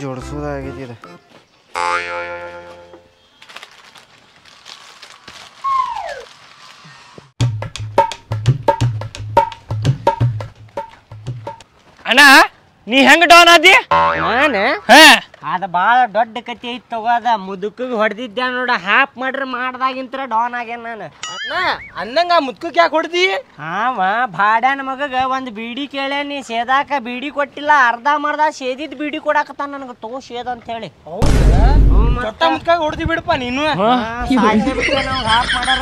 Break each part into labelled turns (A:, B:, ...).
A: ಜೋಡಿಸೋದಾಗೈತಿ ಇದು
B: ಅಣ್ಣ ನೀ ಹೆಂಗ್ ಡೌನ್ ಆದಿ?
C: ನಾನು?
B: ಹಾ.
C: ಅದ ಭಾಳ ದೊಡ್ಡ ಕತಿ ಐತಿ ತಗೋದ ಮುದುಕಿಗೆ ಹೊಡೆದಿದ್ದೆ ನೋಡ ಹಾಪ್ ಮಾಡ್ರಿ ಮಾಡ್ದಾಗಿಂತ್ರ ಡೌನ್ ಆಗ್ಯಾನ ನಾನು.
D: ಅಂದಂಗ ಮುದುಕಕ್ಕೆ ಯಾಕೆ ಹೊಡ್ದಿ?
C: ಹಾವ ಭಾಡ್ಯಾನ ಮಗಗ ಒಂದು ಬೀಡಿ ಕೇಳೇನಿ ಸೇದಾಕ ಬೀಡಿ ಕೊಟ್ಟಿಲ್ಲ ಅರ್ಧ ಮರ್ಧ ಸೇದಿದ್ ಬೀಡಿ ಕೊಡಾಕತ್ತಾನ ನನಗೆ ತೋ ಸೇದ್ ಅಂತ ಹೇಳಿ
D: ಚೊಟ್ಟ ಮುದ್ಕಾಗ ಹೊಡ್ದಿ ಬಿಡಪ್ಪ ನೀನು.
C: ಹಾಪ್ ಮಾಡಾರ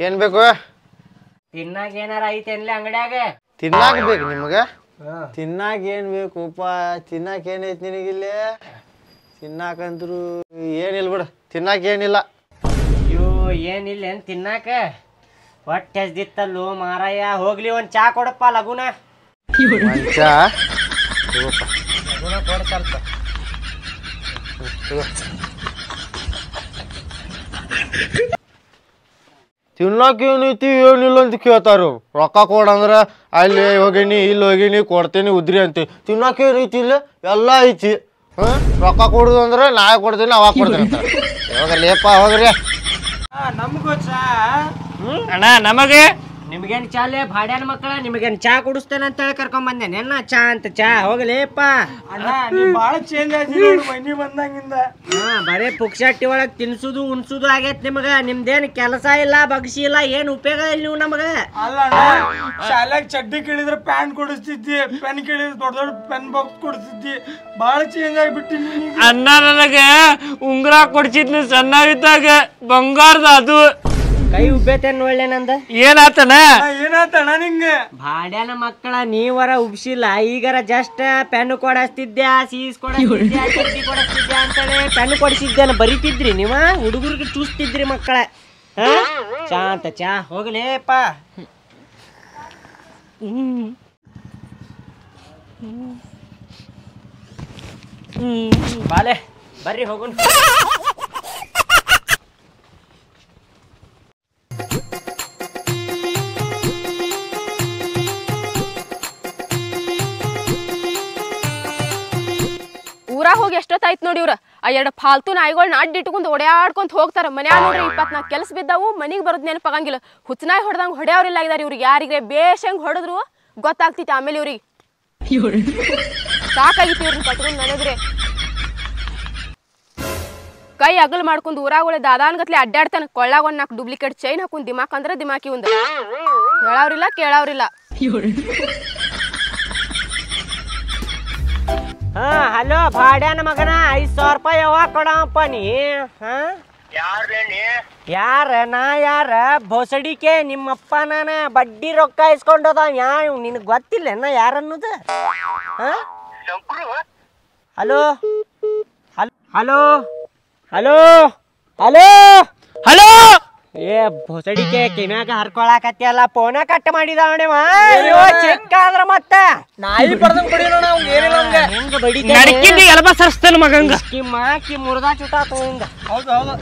A: ಏನ್ ಬೇಕು?
C: ತಿನ್ನಾಗ ಏನಾರ ಐತೆ ಅನ್ಲಿ ಅಂಗಡ್ಯಾಗ?
A: ತಿನ್ನಾಕ ಬೇಕು ನಿಮಗ? ತಿನ್ನಾಕ ಏನ್ ಬೇಕುಪ್ಪ ತಿನ್ನಾಕ ಏನೈತಿ ನಿನಗಿಲ್ಲಿ? ತಿನ್ನಾಕಂದ್ರು ಏನಿಲ್ಲ ಬಿಡು ತಿನ್ನಾಕ ಏನಿಲ್ಲ
C: ಅಯ್ಯೋ ಏನಿಲ್ಲ ಏನ್ ತಿನ್ನಾಕ? ಹೊಟ್ಟೆ ಹಸ್ದಿತ್ತಲ್ಲೋ ಮಾರಾಯ ಹೋಗ್ಲಿ ಒಂದ್ ಚಾ ಕೊಡಪ್ಪ ಲಗುನ.
A: ಮಂಚ ತಗೋಪ್ಪ.
C: ಲಗುನ ಕೊಡ ಸ್ವಲ್ಪ.
A: ತಗೋ ತಿನ್ನಕ್ ಏನೈತಿ ಏನಿಲ್ಲ ಅಂತ ಕೇಳ್ತಾರು. ರೊಕ್ಕ ಕೊಡಂದ್ರೆ ಅಲ್ಲಿ ಹೋಗಿನಿ ಇಲ್ಲಿ ಹೋಗಿನಿ ಕೊಡ್ತೀನಿ ಉದ್ರಿ ಅಂತ. ತಿನ್ನಕ್ಕೆ ಏನೈತಿ ಇಲ್ಲ? ಎಲ್ಲ ಐತಿ. ಹ್ಮ್ ರೊಕ್ಕ ಕೊಡುದು ಅಂದ್ರೆ ನಾಳೆ ಕೊಡ್ತೀನಿ ಅವಾಗ ಕೊಡ್ತೀನಿ ಅಂತ. ಹೋಗಲೇಪ್ಪ ಹೋಗ್ರಿ.
D: ನಮಗೂ ಚಾ
B: ಅಣ್ಣ ನಮಗೆ
C: ನಿಮ್ಗೇನ್ ಚಾಲೆ ಭಾಡ್ಯಾನ ಮಕ್ಕಳ? ನಿಮ್ಗೇನ್ ಚಾ ಕುಡಿಸ್ತೇನೆ ಅಂತ ಹೇಳಿ ಕರ್ಕೊಂಡ್ ಬಂದೆ. ನೆನ್ನ ಚಾ ಅಂತ ಚಾ ಹೋಗ್ಲೇಪ್ಪ.
D: ಅಣ್ಣ ನೀ ಬಾಳ ಚೇಂಜ್ ಆಗಿ ಮನಿ ಬಂದಂಗಿಂದ.
C: ಹಾ ಬರೇ ಪುಕ್ಷಟ್ಟಿ ಒಳಗ್ ತಿನ್ಸುದು ಉಣ್ಸುದು ಆಗೈತ್ ನಿಮಗ. ನಿಮ್ದೇನ್ ಕೆಲಸ ಇಲ್ಲ ಬಗ್ಸಿ ಇಲ್ಲ ಏನ್ ಉಪಯೋಗ ಇಲ್ಲ ನೀವು ನಮಗ?
D: ಅಲ್ಲ ಶಾಲ್ಯಾಗ ಚಡ್ಡಿ ಕೇಳಿದ್ರೆ ಪ್ಯಾಂಟ್ ಕೊಡಿಸ್ತಿದ್ದಿ ಪೆನ್ ಕೇಳಿದ್ರೆ ದೊಡ್ಡ ದೊಡ್ಡ ಪೆನ್ ಬಾಕ್ಸ್ ಕೊಡಿಸ್ತಿದ್ದಿ. ಬಾಳ ಚೇಂಜ್ ಆಗಿಬಿಟ್ಟಿ
B: ಅಣ್ಣ ನನಗೆ ಉಂಗುರ ಕೊಡ್ಸಿದ್ನಿ ಸಣ್ಣವಿದ್ದಾಗ. ಬಂಗಾರದ ಅದು.
C: ಕೈ ಉಬ್ಬೇತೇನ್ ಒಳ್ಳೆ ನಂದ?
B: ಏನಾತನ?
D: ಏನಾತಣ ನಿಂಗ?
C: ಭಾಡ್ಯಾನ ಮಕ್ಕಳ ನೀವರ ಉಬ್ಸಿಲ್ಲ. ಈಗರ ಜಸ್ಟ್ ಪೆನ್ ಕೊಡಿಸ್ತಿದ್ಯಾ ಸೀಸ್ ಕೊಡಿಸ್ತಿದ್ಯಾ ಚಡ್ಡಿ ಕೊಡಿಸ್ತಿದ್ಯಾ ಅಂತೇಳಿ ಪೆನ್ ಕೊಡಿಸಿದ್ಯಾನ ಬರಿತಿದ್ರಿ ನೀವ? ಹುಡುಗರಿಗೆ ಚೂಸ್ತಿದ್ರಿ ಮಕ್ಕಳ. ಹಾ? ಚಾ ಅಂತ ಚಾ. ಹೋಗ್ಲೇಪ್ಪ ಬಾಲೆ ಬರ್ರಿ ಹೋಗುನ್
E: ಊರಾಗ ಹೋಗಿ ಎಷ್ಟೊತ್ತಾಯ್ತು ನೋಡಿ ಇವ್ರ. ಆ ಎರಡು ಫಾಲ್ತು ನಾಯಿಗಳನ್ನ ಅಡ್ಡ ಇಟ್ಕೊಂಡು ಓಡಾಡ್ಕೊಂತ ಹೋಗ್ತಾರ. ಮನ್ಯಾಗ ನೋಡ್ರಿ ಇಪ್ಪತ್ನಾಲ್ಕು ಕೆಲಸ ಬಿದ್ದಾವು ಮನೆಗೆ ಬರೋದ್ ನೆನಪಾಗಂಗಿಲ್ಲ ಹುಚ್ಚನಾಯಿ ಹೊಡೆದಂಗ ಹೊಡೆಯವ್ರಿಲ್ಲ ಇದಾರೆ ಇವ್ರಿಗೆ. ಯಾರಿಗೆ ಹೆಂಗ್ ಹೊಡೆದ್ರು ಗೊತ್ತಾಗ್ತಿತ್ತು ಆಮೇಲೆ ಇವ್ರಿಗೆ. ಸಾಕಾಗಿತ್ತು ಇವ್ರನ್ನ ಕಟ್ಕೊಂಡು ನನಗ್ರೆ. ಕೈ ಅಗಲ್ ಮಾಡ್ಕೊಂಡು ಊರಾಗ ದಾದಾನ್ಗತ್ಲೆ ಅಡ್ಡಾಡ್ತಾನ. ಕೊಳ್ಳಾಗ ಒಂದ್ ನಾಲ್ಕು ಡೂಪ್ಲಿಕೇಟ್ ಚೈನ್ ಹಾಕೊಂಡು ದಿಮಾಕ್ ಅಂದ್ರೆ ದಿಮಾಕಿ ಒಂದ್ ಹೇಳವ್ರಿಲ್ಲ ಕೇಳವ್ರಿಲ್ಲ.
C: ಹಾ ಹಲೋ ಭಾಡ್ಯಾನ ಮಗನ ಐದ್ ಸಾವಿರ ರೂಪಾಯಿ ಯಾವಾಗ ಕೊಡಪ್ಪ ನೀ? ಹಾ? ಯಾರ? ನಾ ಯಾರ? ಭೋಸಡಿಕೆ ನಿಮ್ಮಪ್ಪ ನಾನ ಬಡ್ಡಿ ರೊಕ್ಕ ಇಸ್ಕೊಂಡದ ಯಾ ನಿನಗೆ ಗೊತ್ತಿಲ್ಲ ನಾ ಯಾರನ್ನೋದು ಹಾ? Hello hello? Hello? Hello?
B: Hello?
C: ಏ ಬೊಸಡಿಕೆ ಕಿಮ್ಯಾಗ ಹರ್ಕೊಳಕತ್ತಿಯಲ್ಲ ಫೋನ ಕಟ್ ಮಾಡಿದವಣವ ಅಯ್ಯೋ ಚಿಕ್ಕ ಅಂದ್ರ ಮತ್ತ.
D: ನಾಯಿ ಬರ್ದಂಗ್ ಕೊಡಿರೋಣ ಅವ್ನ್ ಏನಿಲ್ಲ ಹಂಗ
C: ಹೆಂಗ ಬಡಿತಾನೆ
B: ನಡ್ಕಿಂದ ಎಲ್ಬ ಸರ್ಸ್ತೇನೆ ಮಗಂಗ.
C: ಕಿಮ್ಮ ಕಿ ಮುರ್ದಾ ಚುಟಾ ಹಿಂಗ.
D: ಹೌದು ಹೌದು.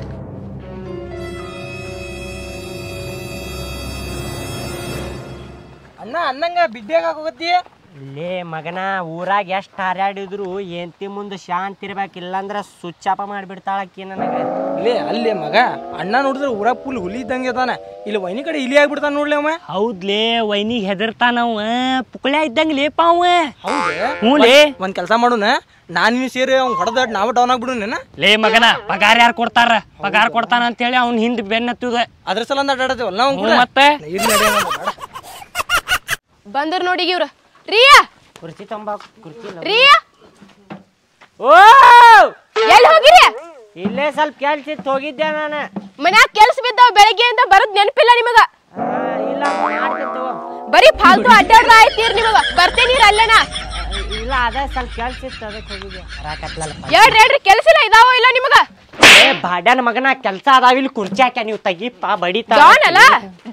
D: ಅಣ್ಣ ಅನ್ನಂಗ ಬಿಡ್ಡ್ಯಾಗ ಹೋಗತ್ತಿ
C: ಲೇ ಮಗನ ಊರಾಗ ಎಷ್ಟು ಹಾರಾಡಿದ್ರು ಎಂತಿ ಮುಂದೆ ಶಾಂತಿ ಇರ್ಬೇಕು ಸುಚ್ಚಾಪ ಸ್ವಿಚ್ ಆಫ್ ಮಾಡಿಬಿಡ್ತಾಳ ಅಕ್ಕಿ ನನಗೆ.
D: ಇಲ್ಲೇ ಅಲ್ಲಿ ಮಗ. ಅಣ್ಣ ನೋಡಿದ್ರೆ ಊರ ಫುಲ್ ಹುಲಿ ಇದ್ದಂಗೆ ಅದಾನೆ. ಇಲ್ಲಿ ವೈನಿ ಕಡೆ ಇಲಿ ಆಗ್ಬಿಡ್ತಾನ ನೋಡ್ಲಿ ಅವ.
B: ಹೌದ್ಲೇ ವೈನಿ ಹೆದರ್ತಾನವ ಪುಕಳ್ಯ ಇದ್ದಂಗೆ ಲೇಪ ಅವ.
D: ಹೌದು
B: ಹ್ಞೂ ಲೇ.
D: ಒಂದ್ ಕೆಲಸ ಮಾಡೋಣ. ನಾನು ನೀವು ಸೇರಿ ಅವ್ನು ಹೊಡೆದ ನಾವು ಡೌನ್ ಆಗ್ಬಿಡೋಣ
B: ಲೇ ಮಗನ ಪಗಾರ ಯಾರು ಕೊಡ್ತಾರ? ಪಗಾರ ಕೊಡ್ತಾನ ಅಂತ ಹೇಳಿ ಅವ್ನ ಹಿಂದ್ ಬೆನ್ನ ಹತ್ತುದ.
D: ಅದ್ರ ಸಲ ಅಡ್ಡಾಡತೇವಲ್ಲ ನಾವು
B: ಮತ್ತೆ.
E: ಬಂದ್ರ ನೋಡಿ ಇವ್ರ. ರಿಯಾ!
C: ಕುರ್ಚಿ ತಂಬಾಕು ಕುರ್ಚಿ.
E: ರಿಯಾ!
C: ಓ!
E: ಎಲ್ಲಿ ಹೋಗಿರಿ
C: ಇಲ್ಲೇ ಸ್ವಲ್ಪ ಕೆಲ್ಸ ಇತ್ತು ಹೋಗಿದ್ದೆ ನಾನು.
E: ಮನ್ಯಾಗ ಕೆಲ್ಸ ಬಿದ್ದಾವ ಬೆಳಗ್ಗೆಯಿಂದ ಬರೋದ್ ನೆನಪಿಲ್ಲ ನಿಮಗ?
C: ಇಲ್ಲ
E: ಬರೀ ಫಾಲ್ತು ಅಡ್ಡಾಡ್ರ ಆಯ್ತೀರ್ ನಿಮಗ? ಬರ್ತೀನಿ ಅಲ್ಲೇನ?
C: ಇಲ್ಲ ಅದೇ ಸ್ವಲ್ಪ ಕೆಲ್ಸ ಇತ್ತು ಅದಕ್ಕೆ ಹೋಗಿದ್ದೆ.
E: ಹೇಳ್ರಿ ಹೇಳ್ರಿ ಕೆಲ್ಸ ಇಲ್ಲ ಇದಾವೋ ಇಲ್ಲ ನಿಮಗ?
C: ಏ ಬಾಡ್ಯಾನ ಮಗನ ಕೆಲ್ಸ ಅದಾವ ಇಲ್ಲಿ ಕುರ್ಚಿ ಹಾಕ್ಯ ನೀವು ತೆಗಿಪ್ಪ ಬಡಿತಾ
E: ಡಾನ್ ಅಲ್ಲ?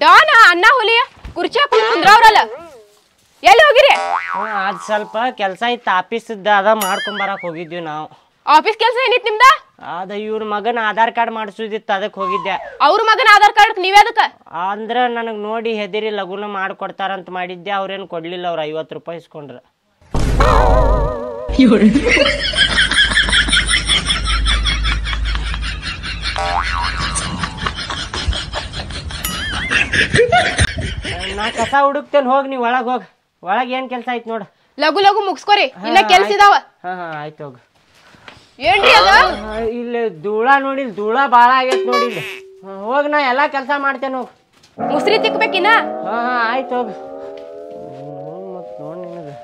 E: ಡಾನ್ ಅನ್ನ ಹುಲಿಯ ಕುರ್ಚಿ ಹಾಕೊಂಡು ಕುಂದ್ರವ್ರಲ್ಲ. ಎಲ್ಲಿ ಹೋಗಿರಿ?
C: ಅದ್ ಸ್ವಲ್ಪ ಕೆಲ್ಸ ಇತ್ತು ಆಫೀಸದ ಅದ ಮಾಡ್ಕೊಂಡ್ ಬರಕ್ ಹೋಗಿದ್ವಿ ನಾವು.
E: ಆಫೀಸ್ ಕೆಲಸ ಏನಿತ್ತು ನಿಮ್ದ?
C: ಅದ ಇವ್ರ ಮಗನ ಆಧಾರ್ ಕಾರ್ಡ್ ಮಾಡಿಸೋದಿತ್ತು ಅದಕ್ಕೆ ಹೋಗಿದ್ದೆ.
E: ಅವ್ರ ಮಗನ ಆಧಾರ್ ಕಾರ್ಡ್ ನೀವೇ ಅದಕ್ಕೆ
C: ಅಂದ್ರ ನನಗೆ ನೋಡಿ ಹೆದರಿ ಲಗುನ ಮಾಡ್ಕೊಡ್ತಾರಂತ ಮಾಡಿದ್ದೆ ಅವ್ರೇನು ಕೊಡ್ಲಿಲ್ಲ ಅವ್ರು ಐವತ್ತು ರೂಪಾಯಿ ಇಸ್ಕೊಂಡ್ರ. ನಾ ಕಸ ಹುಡುಕ್ತೇನೆ ಹೋಗಿ ನೀವು ಒಳಗೆ ಹೋಗಿ. ಒಳಗೆ ಏನು ಕೆಲಸ ಆಯ್ತು ನೋಡು.
E: ಲಘು ಲಘು ಮುಗಿಸ್ಕೊರಿ ಇನ್ನ ಕೆಲ್ಸ ಇದಾವ.
C: ಹಾಂ ಹಾಂ ಆಯ್ತು ಹೋಗಿ.
E: ಏನ್ರಿ ಅದ?
C: ಇಲ್ಲಿ ಧೂಳ ನೋಡಿ ಧೂಳ ಬಾಳ ಆಗೈತ್ ನೋಡಿ ಹೋಗ್ ಹೋಗಿ ನಾ ಎಲ್ಲಾ ಕೆಲಸ ಮಾಡ್ತೇನೆ ಹೋಗ್.
E: ಮುಸ್ರಿ ತಿಕ್ಬೇಕಿನ
C: ಹಾಂ ಹಾಂ ಆಯ್ತು ಹೋಗ್. ಮತ್ತು ನೋಡಿ ನಿನಗೆ.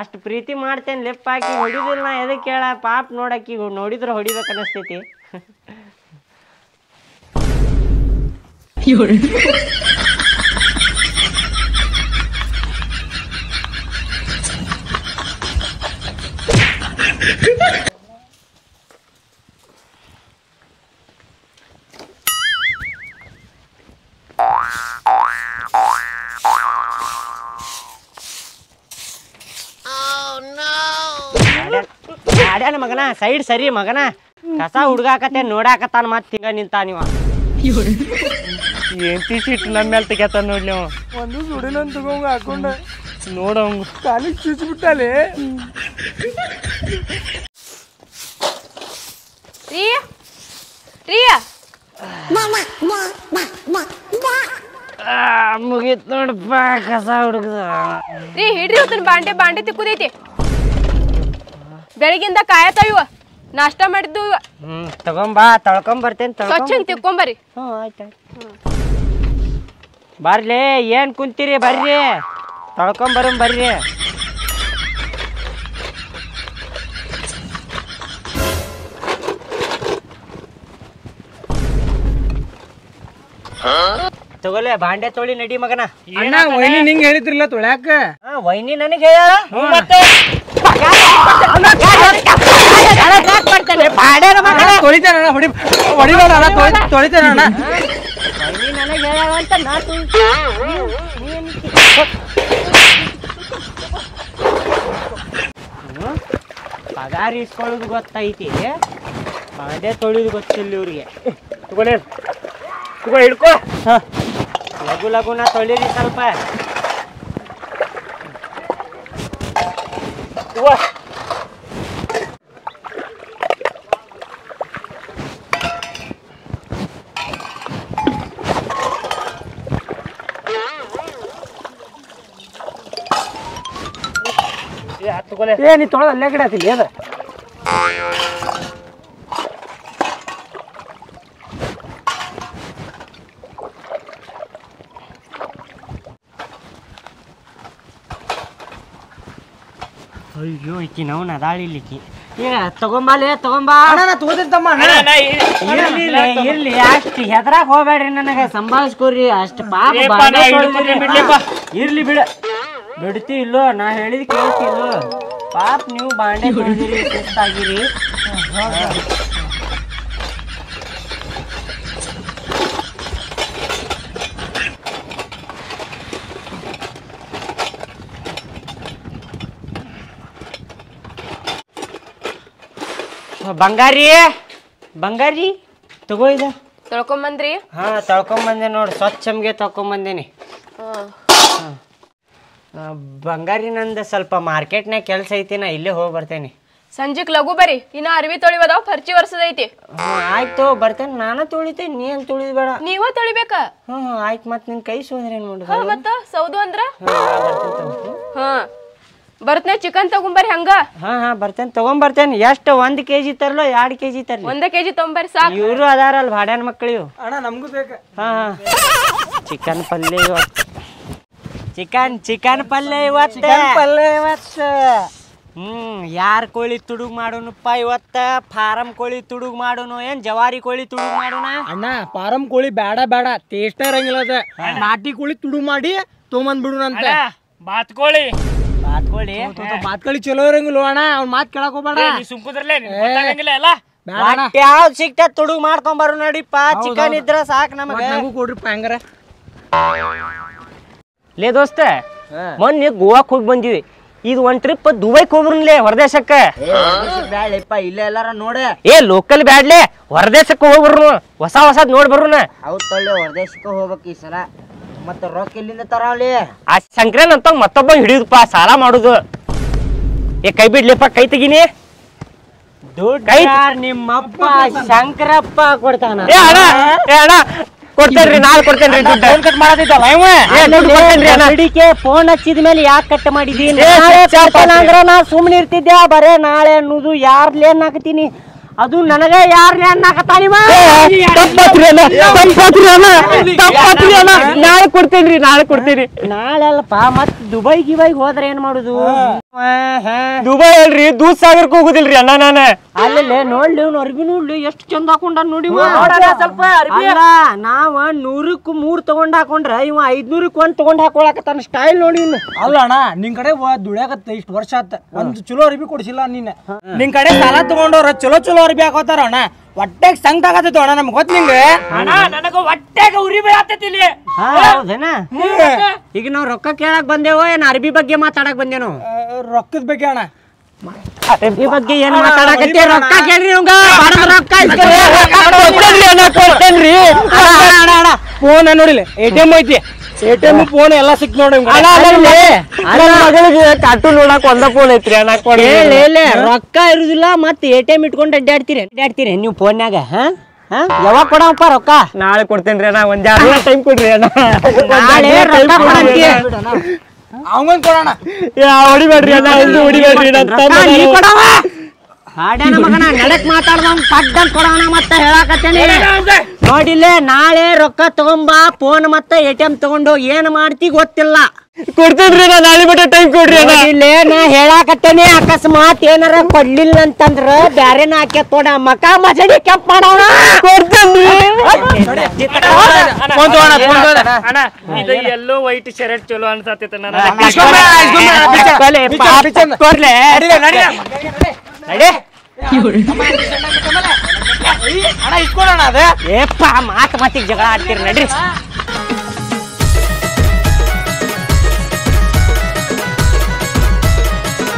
C: ಅಷ್ಟು ಪ್ರೀತಿ ಮಾಡ್ತೇನೆ ಲಿಪ್ ಹಾಕಿ ಹೊಡಿದಿಲ್ಲ ನಾ ಎದಕ್ಕೆ ಹೇಳ? ಪಾಪ ನೋಡಕ್ಕಿ ನೋಡಿದ್ರೆ ಹೊಡಿಬೇಕು ಅನಿಸ್ತೈತಿ. ಆಡ್ಯಾನ ಮಗನ ಸೈಡ್ ಸರಿ ಮಗನ. ಕಸ ಹುಡ್ಗಾಕತ್ತೆ ನೋಡಾಕತ್ತಾನ ಮತ್ತೆ ಹಿಂಗ ನಿಂತಾನಿವ ನೀವ.
B: ಏನ್ ಸಿಟ್ಟು ನಮ್ಮ ಮೇಲೆ ತೆಗ್ಯಾತ ನೋಡ್ಲಿ ಅವ
D: ಒಂದು ಸುಡಿನ ತಗೊಂಗ ಹಾಕೊಂಡ.
B: ನೋಡಂಗ
D: ಕಾಲಿಗೆ ಚುಚ್ಬಿಟ್ಟಾಲೆ
E: ರೀ ರೀ
C: ಮುಗೀತ್ ನೋಡಪ್ಪ ಕಸ ಹುಡುಗದ.
E: ರೀ ಹಿಡ್ರಿ ಬಾಂಡೆ ಬಾಂಡೆ ತಿಕ್ಕುದೈತಿ. ಬೆಳಗಿಂದ ಕಾಯತಾವ. ಇವ ನಾಷ್ಟಾ ಮಾಡಿದ್ದು ಇವ.
C: ಹ್ಮ್ ತಗೊಂಬಾ ತಳ್ಕೊಂಡ್ ಬರ್ತೇನೆ
E: ಸ್ವಚ್ಛ
C: ತಳ್ಕೊಂಡ್
E: ಹಂಗ್ ತಿಕ್ಕೊಂಬರ್ರಿ
C: ಹ್ಞೂ ಆಯ್ತು ಬರ್ಲಿ ಏನ್ ಕುಂತೀರಿ ಬರ್ರಿ. ತೊಳ್ಕೊಂಬರಂ ಬರ್ರಿ. ತಗೋಲೆ ಬಾಂಡೆ ತೊಳಿ ನಡಿ ಮಗನ.
D: ಅಣ್ಣ ವೈನಿ ನಿಂಗೆ ಹೇಳಿದ್ರಿಲ್ಲ ತೊಳ್ಯಾಕ?
C: ಹಾ ವೈನಿ ನನಗೆ ಹೇಳ ಮತ್ತೆ. ಪಗಾರ ಇಸ್ಕೊಳ್ಳೋದು ಗೊತ್ತೈತಿ. ಬಾಂಡೆ ತೊಳಿದು ಗೊತ್ತಿಲ್ಲ ಇವ್ರಿಗೆ.
B: ತಗೊಳ್ಳಿ ತಗೋ ಹಿಡ್ಕೋ.
C: ಹ. ಲಘು ಲಘುನ ತೊಳಿರಿ ಸ್ವಲ್ಪ.
B: ತಗೋ. ಏ,
D: ನೀ ತೊಳೆದ ಅಲ್ಲೇ ಕಡೆ ಆತಿಲ್ಲ ಅದ.
C: ಅಯ್ಯೋ ಇಕ್ಕಿ ನಾವು ನದಾಳಿಲಿಕ್ಕಿ ಏ ತಗೊಂಬಾಲೆ ತಗೊಂಬಾ
D: ಅಣ್ಣ ನಾ ತಗೋತೀನಿ ತಮ್ಮ ಅಣ್ಣ
B: ಅಣ್ಣ, ನಾ ಇ-
C: ಇರ್ಲಿ ಇರ್ಲಿ ಅಷ್ಟು ಹೆದ್ರಾಗ ಹೋಗ್ಬೇಡ್ರಿ ನನಗೆ ಸಂಭಾಳಿಸ್ಕೋರಿ ಅಷ್ಟು ಪಾಪ. ಇರ್ಲಿ ಬಿಡ. ಬಿಡ್ತಿ ಇಲ್ಲೋ ನಾ ಹೇಳಿದ್ ಕೇಳ್ತಿ ಇಲ್ಲೋ. ಪಾಪ ನೀವು ಬಾಂಡೆ ತೊಳ್ದಿರಿ ಸುಸ್ತಾಗಿರಿ ಬಂಗಾರಿ ಬಂಗಾರಿ ತಗೋ ಇದ
E: ತೊಳ್ಕೊಂಬಂದ್ರಿ
C: ಹಾ ತಳ್ಕೊಂಬಂದೆ ನೋಡಿ ಸ್ವಚ್ಛಮ್ಗೆ ತಳ್ಕೊಂಬಂದೇನಿ ಆ, ಬಂಗಾರಿ ನಂದು ಸ್ವಲ್ಪ ಮಾರ್ಕೆಟ್ನಾಗ ಕೆಲಸ ಐತಿ ನಾ ಇಲ್ಲೇ ಹೋಗಿ ಬರ್ತೇನೆ.
E: ಸಂಜೆಕ್ ಲಘು ಬರಿ ಇನ್ನ ಅರ್ವಿ ತೊಳಿವದಾವ್ ಫರ್ಚಿ ವರ್ಷದೈತಿ
C: ಆಯ್ತು ಬರ್ತೇನೆ ನಾನು ತೊಳಿತೇನೆ ನೀ ಏನು ತೊಳಿಬೇಡ ಬೇಡ.
E: ನೀವ ತೊಳಿಬೇಕ?
C: ಹ್ಞೂ ಹ್ಞೂ ಆಯ್ತು ಮತ್ತೆ ನಿನ್ ಕೈ ಸೋದ್ರೆ ಏನು ಮಾಡುದು?
E: ಹಾ ಮತ್ತ ಸೌದು ಅಂದ್ರ?
C: ಹಾಂ ಬರ್ತೇನೆ
E: ಹಾ ಬರ್ತನೆ ಚಿಕನ್ ತಗೊಂಬರ್ರಿ ಹಂಗ.
C: ಹಾಂ ಹಾಂ ಬರ್ತೇನೆ ತಗೊಂಬರ್ತೇನೆ ಎಷ್ಟು ಒಂದು ಕೆಜಿ ತರಲೋ ಎರಡು ಕೆ ಜಿ ತರಲಿ.
E: ಒಂದ ಕೆಜಿ ತೊಗೊಂಬರ್ರಿ ಸಾಕು.
C: ಇವರು ಅದಾರಲ್ಲ ಭಾಡ್ಯಾನ ಮಕ್ಕಳು ಇವು
D: ಅಣ್ಣ ನಮಗೂ ಬೇಕ.
C: ಹಾಂ ಹಾಂ. ಚಿಕನ್ ಪಲ್ಯ ಇವತ್ತು. ಚಿಕನ್ ಚಿಕನ್ ಪಲ್ಯ ಇವತ್ತ.
D: ಪಲ್ಯ ಇವತ್ತ.
C: ಹ್ಮ್ ಯಾರ್ ಕೋಳಿ ತುಡುಗ್ ಮಾಡೋನಪ್ಪ ಇವತ್ತ? ಫಾರಂ ಕೋಳಿ ತುಡುಗ್ ಮಾಡೋನು? ಏನ್ ಜವಾರಿ ಕೋಳಿ ತುಡುಗ್ ಮಾಡೋಣ
D: ಅಣ್ಣ ಫಾರಂ ಕೋಳಿ ಬೇಡ ಬೇಡ ಟೇಸ್ಟ್ ಇರಂಗಿಲ್ಲ ಅದ. ನಾಟಿ ಕೋಳಿ ತುಡುಗ್ ಮಾಡಿ ತೊಗೊಂಬಂದ್ ಬಿಡುನಂತ.
B: ಬಾತ್ಕೋಳಿ
C: ಬಾತ್ಕೋಳಿ
D: ಕೋಳಿ. ಚಲೋ ಇರಂಗಿಲ್ಲ ಅಣ್ಣ. ಅವ್ನ ಮಾತ್ ಕೇಳಕ್ ಹೋಗ್ಬೇಡ.
B: ಸುಮ್ಕುದ್ರಲ್ಲೇ ಗೊತ್ತಾಗಂಗಿಲ್ಲ
D: ಬೇಡ
C: ಯಾವ್ದು ಸಿಗ್ತ ತುಡುಗ್ ಮಾಡ್ಕೊಂಡ್ ಬರೋ ನಡಿಪ್ಪ. ಚಿಕನ್ ಇದ್ರ ಸಾಕ್ ನಮಗ.
D: ಕೊಡ್ರಿಪ್ಪ ಹಂಗಾರ.
C: ಲೇ ದೋಸ್ತ ಮೊನ್ನೆ ಗೋವಾಕ್ ಹೋಗಿ ಬಂದಿವಿ.
B: ಇದು ಒಂದ್ ಟ್ರಿಪ್ ದುಬೈಕ್ ಹೋಗ್ಬರ್ನ್ಲೆ ಹೊರದೇಶಕ್ಕ.
C: ಬ್ಯಾಳಪ್ಪ ಇಲ್ಲೇ ಎಲ್ಲಾರ ನೋಡೆ.
B: ಏ ಲೋಕಲ್ ಬ್ಯಾಡ್ಲೆ ಹೊರದೇಶಕ್ಕೆ ಹೋಗ್ಬರ್ನು ಹೊಸ ಹೊಸದ್ ನೋಡ್
C: ಹೌದ್ ತಳ್ಳಿ ಹೊರದೇಶಕ್ಕೆ ಹೋಗ್ಬೇಕು ಈ ಸಲ. ಮತ್ತ ರೊಕ್ಕ ಇಲ್ಲಿಂದ ತರಾವಲಿ
B: ಆ ಶಂಕರನ್ ಅಂತ ಮತ್ತೊಬ್ಬ ಹಿಡಿಯುದಪ್ಪ ಸಾಲ ಮಾಡುದು. ಏ ಕೈ ಬಿಡ್ಲಿಪ್ಪ ಕೈ ತೆಗಿನಿ. ಕೈ
C: ನಿಮ್ಮಪ್ಪ ಶಂಕರಪ್ಪ ಕೊಡ್ತಾನ.
B: ಏ ಅಣ್ಣ ಏ ಅಣ್ಣ. ಕೊಡ್ತೇನ್ರಿ ನಾಳೆ ಕೊಡ್ತೇನ್ರಿ ದುಡ್ಡು ಕಟ್ ಮಾಡದಿದ್ದಲ್ಲ ಇವ ಏ ದುಡ್ಡು ಕೊಡ್ತೇನ್ರಿ ಅಣ್ಣ
C: ಹುಡುಕೆ ಫೋನ್ ಹಚ್ಚಿದ ಮೇಲೆ ಯಾಕೆ ಕಟ್ ಮಾಡಿದೀನಿ
B: ಏ,
C: ನಾಳೆ
B: ಚಪ್ಪ
C: ಕೊಡ್ತಾನ
B: ಹಾಕ್ರಿ.
C: ಅಂದ್ರ ನಾ ಸುಮ್ಮನೆ ಇರ್ತಿದ್ದೆ ಬರೇ ನಾಳೆ ಅನ್ನೋದು ಯಾರ್ ಲೇನ್ ಹಾಕತೀನಿ ಅದು ನನಗೆ ಯಾರ್ ಲೇನ್
B: ತಪ್ಪಾತ್ರಿ ಅಣ್ಣ ತಪ್ಪಾತ್ರಿ ಅಣ್ಣ ತಪ್ಪಾತ್ರಿ ಅಣ್ಣ ನಾಳೆ ಕೊಡ್ತೇನ್ರಿ ನಾಳೆ ಕೊಡ್ತೀನಿ
C: ನಾಳೆ ಅಲ್ಲಪ್ಪ ಮತ್ ದುಬೈ ಗಿಬೈಗ್ ಹೋದ್ರೆ ಏನ್ ಮಾಡುದು
B: ದುಬೈ ಅಲ್ರಿ ದೂದ್ ಸಾಗರಕ್ಕೆ ಹೋಗುದಿಲ್ರಿ ಅಣ್ಣ ನಾನು.
C: ಅಲ್ಲೇ ನೋಡ್ಲಿ ಅವ್ನ ಅರ್ಬಿ ನೋಡ್ಲಿ ಎಷ್ಟು ಚಂದ ಹಾಕೊಂಡ ನೋಡಿ
B: ಸ್ವಲ್ಪ
C: ಅಲ್ಲ ನಾವ ನೂರಕ್ಕೂ ಮೂರ್ ತಗೊಂಡ್ ಹಾಕೊಂಡ್ರ ಇವ ಐದ್ನೂರಕ್ಕೆ ಒಂದ್ ತಗೊಂಡ್ ಹಾಕೊಳಕತ್ತಾನ ಸ್ಟೈಲ್ ನೋಡಿ
D: ಅಲ್ಲ ಅಣ್ಣ ನಿನ್ ಕಡೆ ದುಡ್ಯಾಕತ್ತ ಇಷ್ಟು ವರ್ಷ ಆತ. ಒಂದ್ ಚಲೋ ಅರ್ಬಿ ಕೊಡ್ಸಿಲ್ಲ ನೀನ್. ನಿನ್ ಕಡೆ ಸಾಲ ತಗೊಂಡವ್ರ ಚಲೋ ಚಲೋ ಅರ್ಬಿ ಹಾಕೋತಾರ ಅಣ್ಣ. ಹೊಟ್ಟೆಗ್ ಸಂಕಟ ಆಗತ್ತಿತ್ತು ಅಣ್ಣ ನಮ್ಗೆ ಗೊತ್ತ ನಿಂಗೆ
F: ಅಣ್ಣ ನನಗ ಹೊಟ್ಟೆಗೆ ಉರಿ ಬೀಳತ್ತೈತಿ ಇಲ್ಲಿ
C: ಹೌದೇನ ಈಗ ನಾವ್ ರೊಕ್ಕ ಕೇಳಕ್ ಬಂದೇವೋ ಏನ್ ಅರ್ಬಿ ಬಗ್ಗೆ ಮಾತಾಡಕ್ ಬಂದೇನೋ
D: ರೊಕ್ಕದ ಬಗ್ಗೆ ಅಣ್ಣ
C: ಈ ಬಗ್ಗೆ ಏನ್ ಮಾತಾಡಕತ್ತಿ ರೊಕ್ಕ ಕೇಳ್ರಿ ಅವಂಗ ರೊಕ್ಕ
D: ಫೋನ್ ನೋಡಿಲ್ಲ ಎ ಟಿ ಎಂ ಐತಿ ಎ ಟಿ ಎಂ ಫೋನ್ ಎಲ್ಲ ಸಿಕ್ ನೋಡಿ
B: ಮಗಳಿಗೆ ಕಾರ್ಟೂನ್ ನೋಡಕ್ ಒಂದ ಫೋನ್ ಐತ್ರಿ ಅಣ್ಣ ಕೊಡಿ.
C: ಲೇ, ಲೇ, ರೊಕ್ಕ ಇರುದಿಲ್ಲ ಮತ್ ಎ ಟಿ ಎಂ ಇಟ್ಕೊಂಡು ಅಡ್ಡಾಡ್ತೀರಿ. ಅಡ್ಡಾಡ್ತೀರಿ ನೀವು ಫೋನ್ಯಾಗ ಹಾ? ಹಾ? ಯಾವಾಗ ಕೊಡಪ್ಪ ರೊಕ್ಕ?
B: ನಾಳೆ ಕೊಡ್ತೇನ್ರಿ ಅಣ್ಣ ಒಂದ್ ಎರಡು ಟೈಮ್ ಕೊಡ್ರಿ ಅಣ್ಣ.
D: ಕೊಡೋಣ.
B: ಯಾ ಹೊಡಿಬೇಡ್ರಿ ಅಣ್ಣ ಎಂದು ಹೊಡಿಬೇಡ್ರಿ
C: ಹಾಡ್ಯಾನ ಮಗನ ನಡಕ್ ಮಾತಾಡ್ದವ್ ಪಡ್ಡಂಗ್ ಕೊಡವನ ಮತ್ತ ಹೇಳಾಕತ್ತೇನಿ. ನೋಡಿಲ್ಲೇ ನಾಳೆ ರೊಕ್ಕ ತಗೊಂಬಾ ಫೋನ್ ಮತ್ತೆ ಎ ಟಿ ಎಂ ತಗೊಂಡು ಏನ್ ಮಾಡ್ತಿ ಗೊತ್ತಿಲ್ಲ
B: ಕೊಡ್ತೇನ್ರಿ ನಾಳೆ ಬಿಟ್ಟ ಟೈಮ್ ಕೊಡ್ರಿ
C: ಇಲ್ಲೇ ನಾ ಹೇಳಾಕತ್ತೇನೆ ಅಕಸ್ಮಾತ್ ಏನಾರ ಕೊಡ್ಲಿಲ್ಲ ಅಂತಂದ್ರ ಬ್ಯಾರೆನ ಹಾಕಿ ತೋಡ ಮಕ ಮಜಡಿ ಕೆಂಪ್ ಮಾಡವಣ
B: ಕೊಡ್ತೇನ್ರಿ
F: ಎಲ್ಲೋ ವೈಟ್ ಶರ್ಟ್ ಚಲೋ ಅನ್ಸತ್ತೈತೆ ನನ್ನ
D: ಇಸ್ಕೊಂಬ, ಇಸ್ಕೊಂಬ,
B: ಕೊಲೆ, ಪಾಪ, ಕೊಡ್ಲೆ. ನಡಿ.
D: ಅಣ್ಣ ಇಸ್ಕೊಡೋಣ ಅದ
C: ಏಪ್ಪ ಮಾತ್ ಮಾತಿಗೆ ಜಗಳ ಆಡ್ತೀರಿ ನಡ್ರಿ